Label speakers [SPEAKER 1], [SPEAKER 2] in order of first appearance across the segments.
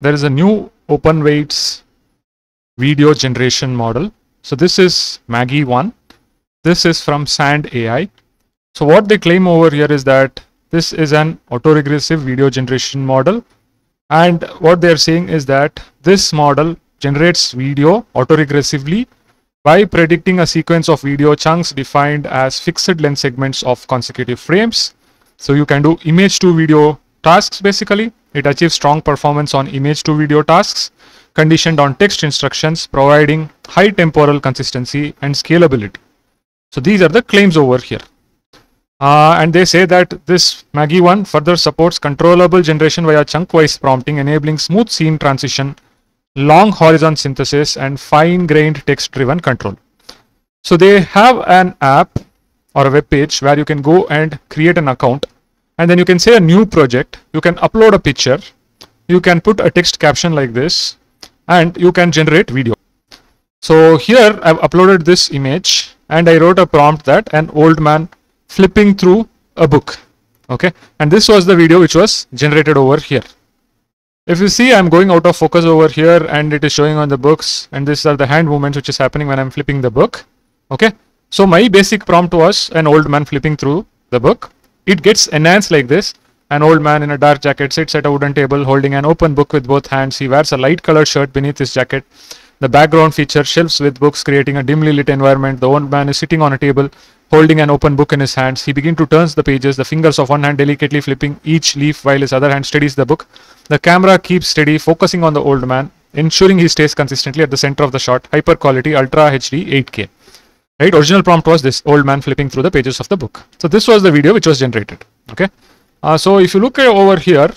[SPEAKER 1] there is a new open weights video generation model. So this is MAGI 1. This is from Sand AI. So what they claim over here is that this is an autoregressive video generation model. And what they're saying is that this model generates video autoregressively by predicting a sequence of video chunks defined as fixed length segments of consecutive frames. So you can do image to video tasks basically. It achieves strong performance on image to video tasks conditioned on text instructions providing high temporal consistency and scalability. So these are the claims over here. Uh, and they say that this MAGI 1 further supports controllable generation via chunk-wise prompting, enabling smooth scene transition, long horizon synthesis, and fine-grained text-driven control. So they have an app or a web page where you can go and create an account, and then you can say a new project. You can upload a picture. You can put a text caption like this, and you can generate video. So here I've uploaded this image and I wrote a prompt that an old man flipping through a book. Okay, and this was the video which was generated over here. If you see, I'm going out of focus over here and it is showing on the books and these are the hand movements which is happening when I'm flipping the book. Okay, so my basic prompt was an old man flipping through the book. It gets enhanced like this. An old man in a dark jacket sits at a wooden table holding an open book with both hands. He wears a light colored shirt beneath his jacket. The background features shelves with books creating a dimly lit environment. The old man is sitting on a table holding an open book in his hands. He begins to turn the pages, the fingers of one hand delicately flipping each leaf while his other hand steadies the book. The camera keeps steady, focusing on the old man, ensuring he stays consistently at the center of the shot. Hyper quality, Ultra HD, 8K. Right? Original prompt was this old man flipping through the pages of the book. So this was the video which was generated. Okay. Uh, so if you look over here,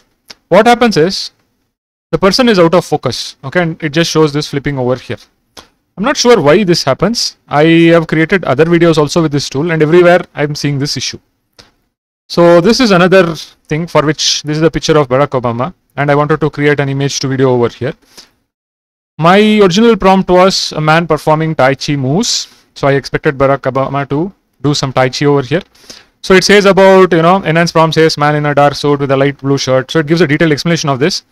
[SPEAKER 1] what happens is the person is out of focus okay and it just shows this flipping over here i'm not sure why this happens i have created other videos also with this tool and everywhere i'm seeing this issue so this is another thing for which this is the picture of barack obama and i wanted to create an image to video over here my original prompt was a man performing tai chi moves so i expected barack obama to do some tai chi over here so it says about, you know, enhanced prompt says man in a dark suit with a light blue shirt. So it gives a detailed explanation of this.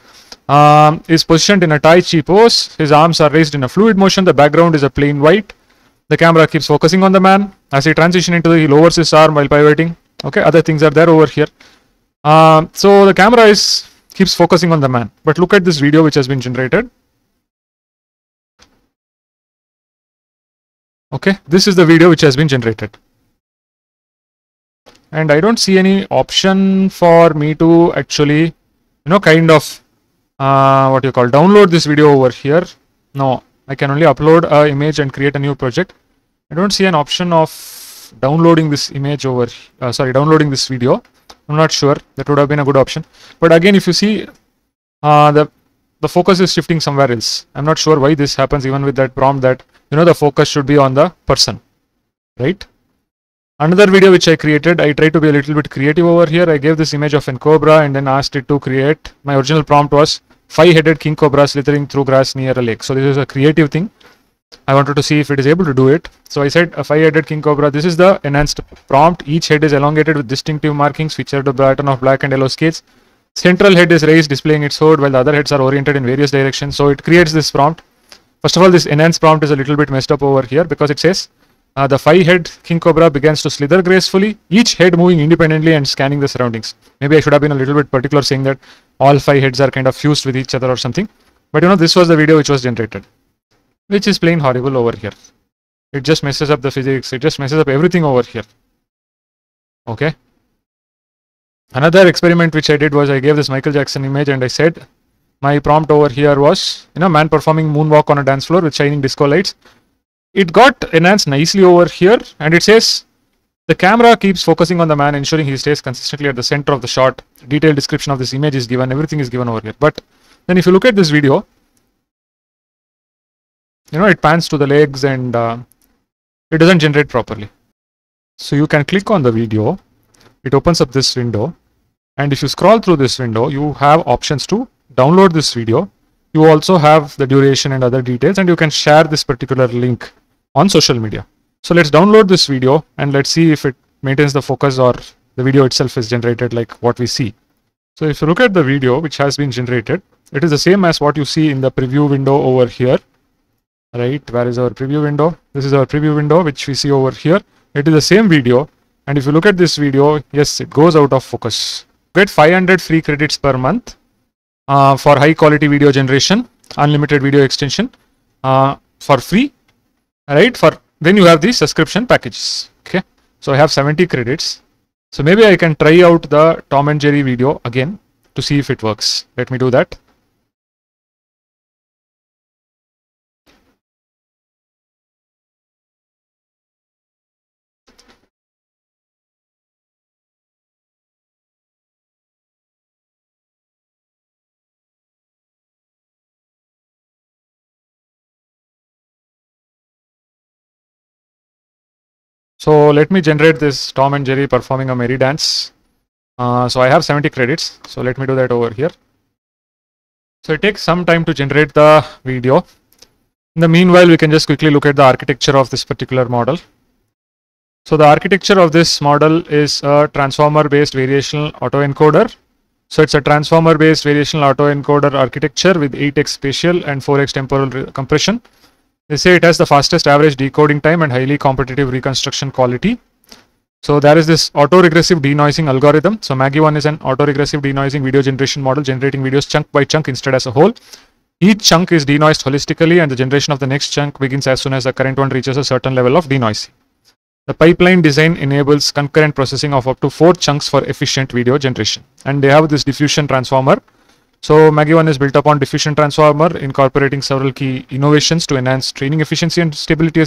[SPEAKER 1] Um, is positioned in a Tai Chi pose. His arms are raised in a fluid motion. The background is a plain white. The camera keeps focusing on the man. As he transitions into the, he lowers his arm while pivoting. Okay, other things are there over here. Um, so the camera is keeps focusing on the man. But look at this video which has been generated. Okay, this is the video which has been generated. And I don't see any option for me to actually you know kind of uh, what you call download this video over here. No I can only upload a image and create a new project. I don't see an option of downloading this image over uh, sorry downloading this video. I'm not sure. That would have been a good option. But again if you see uh, the the focus is shifting somewhere else. I'm not sure why this happens even with that prompt that you know the focus should be on the person right Another video which I created, I tried to be a little bit creative over here. I gave this image of an cobra and then asked it to create. My original prompt was five-headed king cobra slithering through grass near a lake. So this is a creative thing. I wanted to see if it is able to do it. So I said a five-headed king cobra. This is the enhanced prompt. Each head is elongated with distinctive markings featured a pattern of black and yellow scales. Central head is raised displaying its hood while the other heads are oriented in various directions. So it creates this prompt. First of all, this enhanced prompt is a little bit messed up over here because it says uh, the five-head king cobra begins to slither gracefully, each head moving independently and scanning the surroundings. Maybe I should have been a little bit particular saying that all five heads are kind of fused with each other or something. But you know, this was the video which was generated, which is plain horrible over here. It just messes up the physics. It just messes up everything over here. Okay. Another experiment which I did was I gave this Michael Jackson image and I said my prompt over here was, you know, man performing moonwalk on a dance floor with shining disco lights. It got enhanced nicely over here and it says the camera keeps focusing on the man ensuring he stays consistently at the center of the shot. Detailed description of this image is given. Everything is given over here. But then if you look at this video you know it pans to the legs and uh, it doesn't generate properly. So you can click on the video. It opens up this window. And if you scroll through this window you have options to download this video. You also have the duration and other details and you can share this particular link on social media. So let's download this video and let's see if it maintains the focus or the video itself is generated like what we see. So if you look at the video which has been generated, it is the same as what you see in the preview window over here right? Where is our preview window? This is our preview window which we see over here. It is the same video and if you look at this video yes it goes out of focus. Get 500 free credits per month uh, for high quality video generation unlimited video extension uh, for free right? For then you have the subscription packages okay? So i have 70 credits. So maybe i can try out the tom and jerry video again to see if it works. Let me do that So let me generate this Tom and Jerry performing a merry dance. Uh, so I have 70 credits. So let me do that over here. So it takes some time to generate the video. In the meanwhile, we can just quickly look at the architecture of this particular model. So the architecture of this model is a transformer based variational autoencoder. So it's a transformer based variational autoencoder architecture with 8x spatial and 4x temporal compression. They say it has the fastest average decoding time and highly competitive reconstruction quality. So there is this auto-regressive denoising algorithm. So MAGI 1 is an auto-regressive denoising video generation model generating videos chunk by chunk instead as a whole. Each chunk is denoised holistically and the generation of the next chunk begins as soon as the current one reaches a certain level of denoising. The pipeline design enables concurrent processing of up to four chunks for efficient video generation. And they have this diffusion transformer so MAGI 1 is built upon diffusion transformer, incorporating several key innovations to enhance training efficiency and stability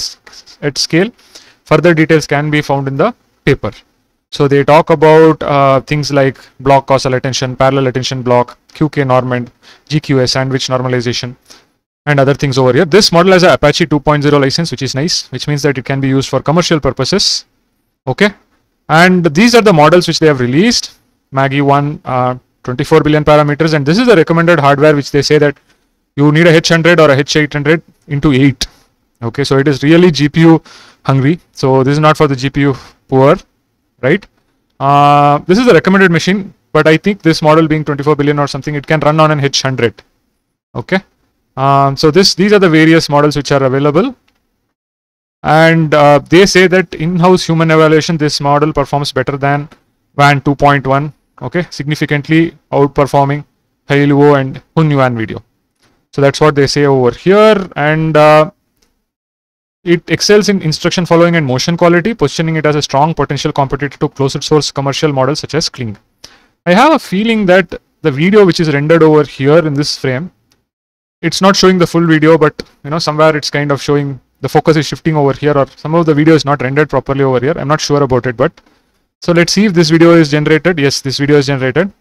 [SPEAKER 1] at scale. Further details can be found in the paper. So they talk about uh, things like block causal attention, parallel attention block, QK norm and, GQS, sandwich normalization, and other things over here. This model has a Apache 2.0 license, which is nice, which means that it can be used for commercial purposes. Okay. And these are the models which they have released. MAGI 1, uh, 24 billion parameters and this is the recommended hardware which they say that you need a H100 or a H800 into 8 okay so it is really GPU hungry. So this is not for the GPU poor right? Uh, this is the recommended machine but I think this model being 24 billion or something it can run on an H100 okay? Um, so this these are the various models which are available. And uh, they say that in-house human evaluation this model performs better than WAN 2.1 okay significantly outperforming Hailuo and Hunyuan video. So that's what they say over here. And uh, it excels in instruction following and motion quality positioning it as a strong potential competitor to closed source commercial models such as Kling. I have a feeling that the video which is rendered over here in this frame it's not showing the full video but you know somewhere it's kind of showing the focus is shifting over here or some of the video is not rendered properly over here. I'm not sure about it but so let's see if this video is generated. Yes, this video is generated.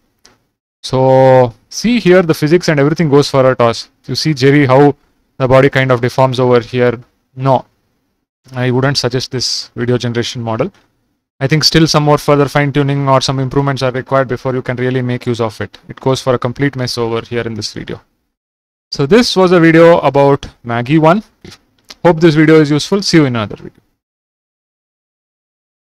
[SPEAKER 1] So see here the physics and everything goes for a toss. You see Jerry how the body kind of deforms over here. No, I wouldn't suggest this video generation model. I think still some more further fine tuning or some improvements are required before you can really make use of it. It goes for a complete mess over here in this video. So this was a video about MAGI 1. Hope this video is useful. See you in another video.